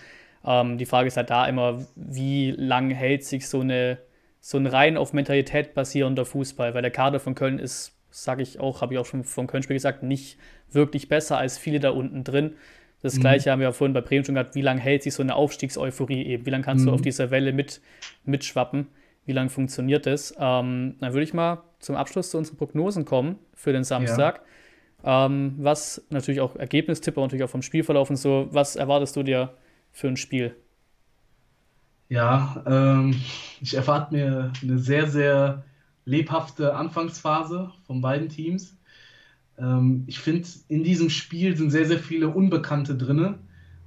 Ähm, die Frage ist halt da immer, wie lang hält sich so, eine, so ein rein auf Mentalität basierender Fußball? Weil der Kader von Köln ist, sage ich auch, habe ich auch schon vom Köln-Spiel gesagt, nicht wirklich besser als viele da unten drin. Das mhm. gleiche haben wir ja vorhin bei Bremen schon gehabt, wie lange hält sich so eine Aufstiegseuphorie eben? Wie lange kannst mhm. du auf dieser Welle mit, mitschwappen? Wie lange funktioniert das? Ähm, dann würde ich mal zum Abschluss zu unseren Prognosen kommen für den Samstag. Ja. Ähm, was natürlich auch Ergebnistipp, aber natürlich auch vom Spielverlauf und so. Was erwartest du dir für ein Spiel? Ja, ähm, ich erwarte mir eine sehr, sehr lebhafte Anfangsphase von beiden Teams. Ähm, ich finde, in diesem Spiel sind sehr, sehr viele Unbekannte drin,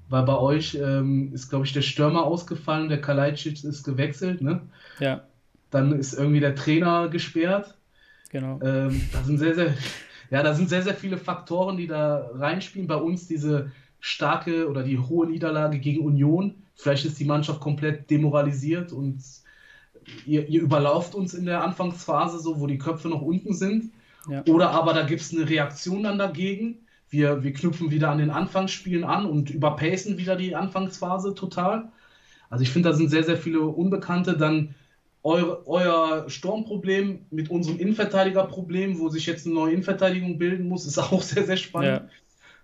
weil bei euch ähm, ist, glaube ich, der Stürmer ausgefallen, der Kalajdzic ist gewechselt, ne? Ja. Dann ist irgendwie der Trainer gesperrt. Genau. Ähm, da sind sehr, sehr, ja, da sind sehr, sehr viele Faktoren, die da reinspielen. Bei uns diese starke oder die hohe Niederlage gegen Union. Vielleicht ist die Mannschaft komplett demoralisiert und ihr, ihr überlauft uns in der Anfangsphase so, wo die Köpfe noch unten sind. Ja. Oder aber da gibt es eine Reaktion dann dagegen. Wir, wir knüpfen wieder an den Anfangsspielen an und überpacen wieder die Anfangsphase total. Also ich finde, da sind sehr, sehr viele Unbekannte. Dann eure, euer Sturmproblem mit unserem Innenverteidigerproblem, wo sich jetzt eine neue Innenverteidigung bilden muss, ist auch sehr, sehr spannend. Ja.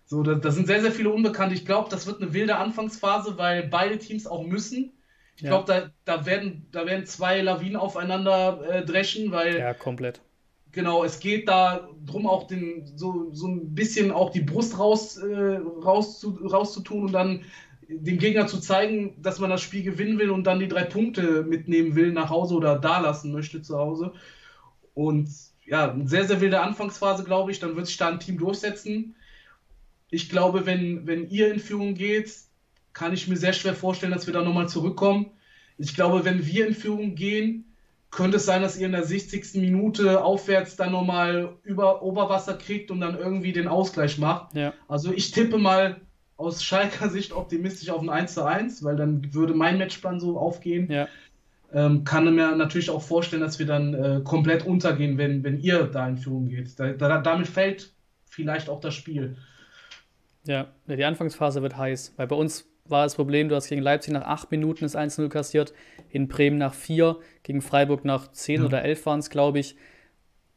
So, da, da, sind sehr, sehr viele Unbekannte. Ich glaube, das wird eine wilde Anfangsphase, weil beide Teams auch müssen. Ich ja. glaube, da, da, werden, da werden zwei Lawinen aufeinander äh, dreschen, weil. Ja, komplett. Genau, es geht da drum auch den, so, so ein bisschen auch die Brust raus, äh, raus zu, rauszutun und dann dem Gegner zu zeigen, dass man das Spiel gewinnen will und dann die drei Punkte mitnehmen will nach Hause oder da lassen möchte zu Hause. Und ja, eine sehr, sehr wilde Anfangsphase, glaube ich. Dann wird sich da ein Team durchsetzen. Ich glaube, wenn, wenn ihr in Führung geht, kann ich mir sehr schwer vorstellen, dass wir da nochmal zurückkommen. Ich glaube, wenn wir in Führung gehen, könnte es sein, dass ihr in der 60. Minute aufwärts dann nochmal über Oberwasser kriegt und dann irgendwie den Ausgleich macht. Ja. Also ich tippe mal aus Schalker Sicht optimistisch auf ein 1 zu 1, weil dann würde mein Matchplan so aufgehen. Ja. Ähm, kann mir natürlich auch vorstellen, dass wir dann äh, komplett untergehen, wenn, wenn ihr da in Führung geht. Da, da, damit fällt vielleicht auch das Spiel. Ja, die Anfangsphase wird heiß, weil bei uns war das Problem, du hast gegen Leipzig nach acht Minuten das 1-0 kassiert, in Bremen nach vier, gegen Freiburg nach zehn ja. oder elf waren es, glaube ich.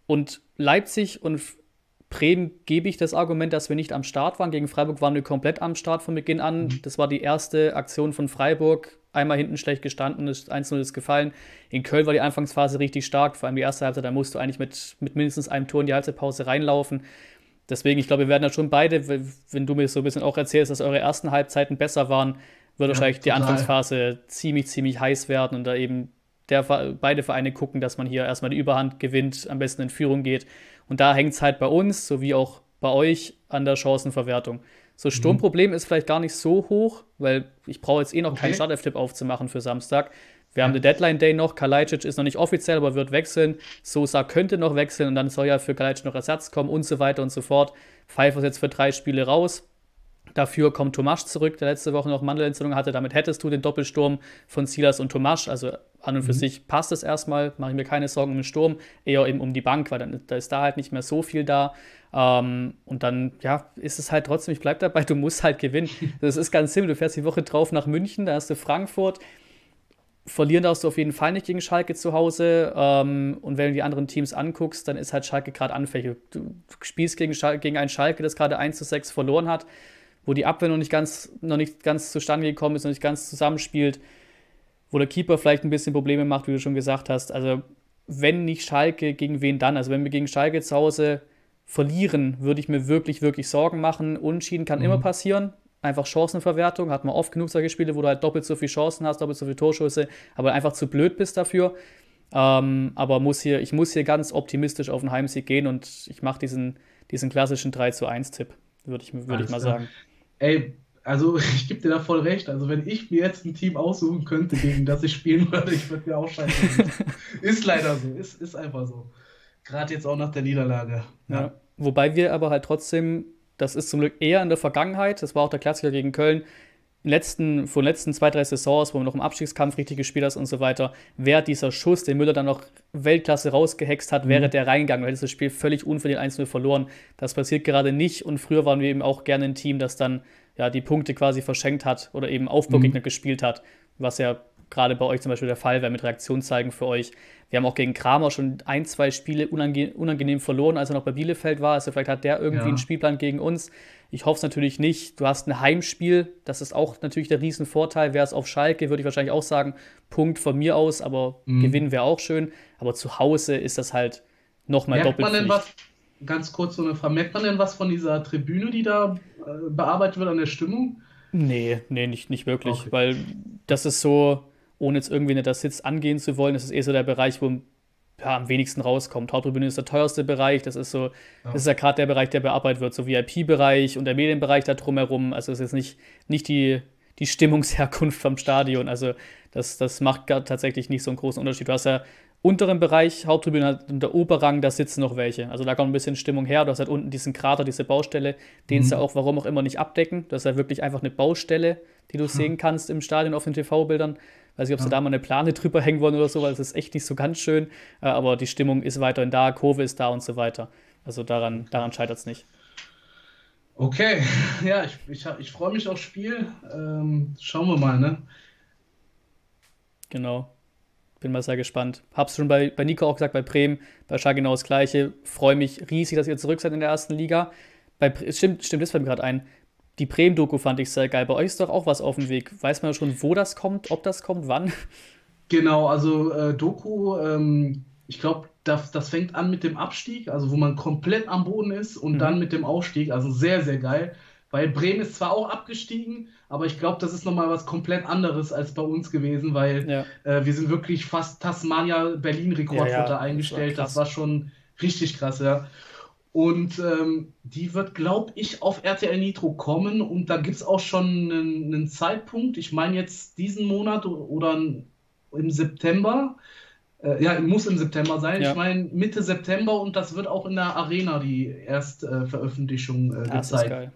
Und Leipzig und Bremen gebe ich das Argument, dass wir nicht am Start waren. Gegen Freiburg waren wir komplett am Start von Beginn an. Mhm. Das war die erste Aktion von Freiburg. Einmal hinten schlecht gestanden, das 1-0 ist gefallen. In Köln war die Anfangsphase richtig stark, vor allem die erste Halbzeit, da musst du eigentlich mit, mit mindestens einem Tor in die Halbzeitpause reinlaufen. Deswegen, ich glaube, wir werden da schon beide, wenn du mir so ein bisschen auch erzählst, dass eure ersten Halbzeiten besser waren, wird ja, wahrscheinlich total. die Anfangsphase ziemlich, ziemlich heiß werden und da eben der, beide Vereine gucken, dass man hier erstmal die Überhand gewinnt, am besten in Führung geht. Und da hängt es halt bei uns, sowie auch bei euch, an der Chancenverwertung. So, mhm. Sturmproblem mhm. ist vielleicht gar nicht so hoch, weil ich brauche jetzt eh noch okay. keinen Startelf-Tipp aufzumachen für Samstag. Wir haben den Deadline Day noch. Kalajdzic ist noch nicht offiziell, aber wird wechseln. Sosa könnte noch wechseln und dann soll ja für Kalajdzic noch Ersatz kommen und so weiter und so fort. Pfeiffer ist jetzt für drei Spiele raus. Dafür kommt Tomasch zurück, der letzte Woche noch Mandelentzündung hatte. Damit hättest du den Doppelsturm von Silas und Tomasch. Also an und für mhm. sich passt es erstmal. Mache ich mir keine Sorgen um den Sturm, eher eben um die Bank, weil dann da ist da halt nicht mehr so viel da. Ähm, und dann, ja, ist es halt trotzdem, ich bleibe dabei, du musst halt gewinnen. Das ist ganz simpel. Du fährst die Woche drauf nach München, da hast du Frankfurt. Verlieren darfst du auf jeden Fall nicht gegen Schalke zu Hause. Ähm, und wenn du die anderen Teams anguckst, dann ist halt Schalke gerade anfällig. Du spielst gegen, gegen ein Schalke, das gerade 1 zu 6 verloren hat wo die Abwehr noch nicht ganz, noch nicht ganz zustande gekommen ist, noch nicht ganz zusammenspielt, wo der Keeper vielleicht ein bisschen Probleme macht, wie du schon gesagt hast. Also, wenn nicht Schalke, gegen wen dann? Also, wenn wir gegen Schalke zu Hause verlieren, würde ich mir wirklich, wirklich Sorgen machen. Unschieden kann mhm. immer passieren. Einfach Chancenverwertung. Hat man oft genug solche Spiele, wo du halt doppelt so viele Chancen hast, doppelt so viele Torschüsse, aber einfach zu blöd bist dafür. Ähm, aber muss hier, ich muss hier ganz optimistisch auf den Heimsieg gehen und ich mache diesen, diesen klassischen 3 zu 1 Tipp, würde ich, würd ich mal sagen. Ey, also ich gebe dir da voll recht. Also wenn ich mir jetzt ein Team aussuchen könnte, gegen das ich spielen würde, ich würde mir auch scheiße. ist leider so, ist, ist einfach so. Gerade jetzt auch nach der Niederlage. Ja. ja. Wobei wir aber halt trotzdem, das ist zum Glück eher in der Vergangenheit, das war auch der Klassiker gegen Köln, letzten, von den letzten zwei, drei Saisons, wo man noch im Abstiegskampf richtig gespielt hat und so weiter, wäre dieser Schuss, den Müller dann noch Weltklasse rausgehext hat, mhm. wäre der reingegangen, hätte das Spiel völlig unverdient 1-0 verloren. Das passiert gerade nicht und früher waren wir eben auch gerne ein Team, das dann ja die Punkte quasi verschenkt hat oder eben Aufbaugegner mhm. gespielt hat, was ja gerade bei euch zum Beispiel der Fall wäre mit Reaktionszeigen für euch. Wir haben auch gegen Kramer schon ein, zwei Spiele unange unangenehm verloren, als er noch bei Bielefeld war. Also vielleicht hat der irgendwie ja. einen Spielplan gegen uns. Ich hoffe es natürlich nicht. Du hast ein Heimspiel, das ist auch natürlich der Riesenvorteil. Wäre es auf Schalke, würde ich wahrscheinlich auch sagen, Punkt von mir aus, aber mhm. gewinnen wäre auch schön. Aber zu Hause ist das halt nochmal doppelt. Man denn was, ganz kurz so eine Frage, merkt man denn was von dieser Tribüne, die da äh, bearbeitet wird an der Stimmung? Nee, nee, nicht, nicht wirklich, okay. weil das ist so, ohne jetzt irgendwie nicht das Sitz angehen zu wollen, das ist eher so der Bereich, wo ja, am wenigsten rauskommt. Haupttribüne ist der teuerste Bereich, das ist so, ja. das ist ja gerade der Bereich, der bearbeitet wird, so VIP-Bereich und der Medienbereich da drumherum. Also es ist nicht, nicht die, die Stimmungsherkunft vom Stadion. Also das, das macht tatsächlich nicht so einen großen Unterschied. Du hast ja unteren Bereich, Haupttribüne hat und der Oberrang, da sitzen noch welche. Also da kommt ein bisschen Stimmung her. Du hast halt unten diesen Krater, diese Baustelle, den mhm. sie auch, warum auch immer, nicht abdecken. Das ist ja halt wirklich einfach eine Baustelle, die du mhm. sehen kannst im Stadion auf den TV-Bildern. Weiß nicht, ob sie ja. da mal eine Plane drüber hängen wollen oder so, weil es ist echt nicht so ganz schön. Äh, aber die Stimmung ist weiterhin da, Kurve ist da und so weiter. Also daran, daran scheitert es nicht. Okay, ja, ich, ich, ich freue mich aufs Spiel. Ähm, schauen wir mal, ne? Genau. Bin mal sehr gespannt. Hab's schon bei, bei Nico auch gesagt, bei Bremen, bei Schalke genau das Gleiche. Freue mich riesig, dass ihr zurück seid in der ersten Liga. Bei, stimmt, stimmt, das fällt mir gerade ein. Die Bremen-Doku fand ich sehr geil. Bei euch ist doch auch was auf dem Weg. Weiß man schon, wo das kommt, ob das kommt, wann? Genau, also äh, Doku, ähm, ich glaube, das, das fängt an mit dem Abstieg, also wo man komplett am Boden ist und mhm. dann mit dem Aufstieg. Also sehr, sehr geil. Weil Bremen ist zwar auch abgestiegen, aber ich glaube, das ist nochmal was komplett anderes als bei uns gewesen, weil ja. äh, wir sind wirklich fast Tasmania-Berlin-Rekordfutter ja, ja, eingestellt. Das war, das war, schon richtig krass, ja. Und ähm, die wird, glaube ich, auf RTL Nitro kommen und da gibt es auch schon einen, einen Zeitpunkt. Ich meine jetzt diesen Monat oder im September. Äh, ja, muss im September sein. Ich meine Mitte September und das wird auch in der Arena die Erstveröffentlichung äh, gezeigt. Das ist geil.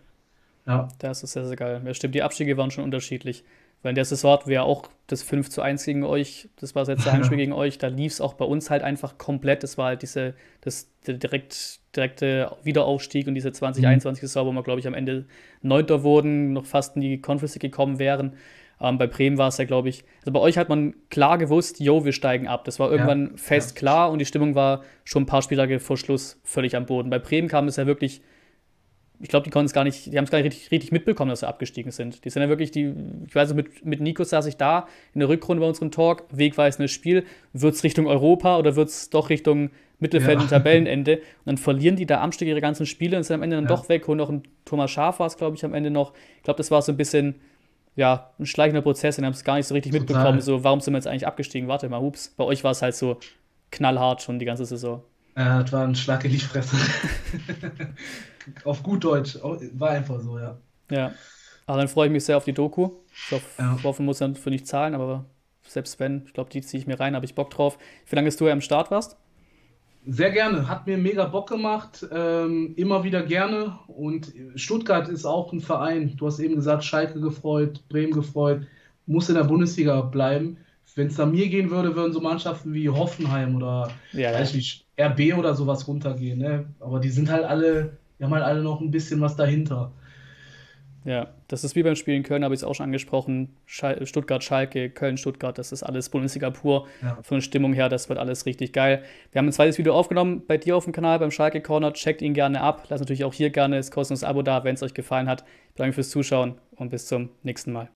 Ja. Das ist sehr, sehr geil. Ja, stimmt, die Abstiege waren schon unterschiedlich. Weil in der Saison hatten wir auch das 5 zu 1 gegen euch, das war das letzte Heimspiel gegen euch, da lief es auch bei uns halt einfach komplett. Das war halt diese, das, der direkt, direkte Wiederaufstieg und diese 2021-Saison, mhm. wo wir, glaube ich, am Ende Neunter wurden, noch fast in die Conference gekommen wären. Ähm, bei Bremen war es ja, glaube ich, also bei euch hat man klar gewusst, yo, wir steigen ab. Das war irgendwann ja, fest ja. klar und die Stimmung war schon ein paar Spieltage vor Schluss völlig am Boden. Bei Bremen kam es ja wirklich ich glaube, die konnten es gar nicht, die haben es gar nicht richtig, richtig, mitbekommen, dass sie abgestiegen sind. Die sind ja wirklich, die, ich weiß mit, mit Nico saß ich da in der Rückrunde bei unserem Talk, wegweisendes Spiel, wird es Richtung Europa oder wird es doch Richtung Mittelfeld ja. und Tabellenende? Und dann verlieren die da am Stück ihre ganzen Spiele und sind am Ende dann ja. doch weg, holen noch ein Thomas Schaf war es, glaube ich, am Ende noch. Ich glaube, das war so ein bisschen, ja, ein schleichender Prozess und haben es gar nicht so richtig Total. mitbekommen, so, warum sind wir jetzt eigentlich abgestiegen? Warte mal, hups. Bei euch war es halt so knallhart schon die ganze Saison. Ja, das war ein Schlag in die Fresse. auf gut Deutsch. War einfach so, ja. Ja. Aber dann freue ich mich sehr auf die Doku. Ich hoffe, ja. hoffe muss dann für nicht zahlen, aber selbst wenn, ich glaube, die ziehe ich mir rein, habe ich Bock drauf. Wie lange bist du ja am Start warst? Sehr gerne, hat mir mega Bock gemacht, ähm, immer wieder gerne. Und Stuttgart ist auch ein Verein. Du hast eben gesagt, Schalke gefreut, Bremen gefreut, muss in der Bundesliga bleiben. Wenn es nach mir gehen würde, würden so Mannschaften wie Hoffenheim oder ja, ja. nicht, RB oder sowas runtergehen. Ne? Aber die sind halt alle, die haben halt alle noch ein bisschen was dahinter. Ja, das ist wie beim Spiel in Köln, habe ich es auch schon angesprochen. Stuttgart, Schalke, Köln, Stuttgart, das ist alles Bundesliga pur. Ja. Von der Stimmung her, das wird alles richtig geil. Wir haben ein zweites Video aufgenommen bei dir auf dem Kanal, beim Schalke Corner. Checkt ihn gerne ab. Lasst natürlich auch hier gerne das kostenlose Abo da, wenn es euch gefallen hat. Ich danke fürs Zuschauen und bis zum nächsten Mal.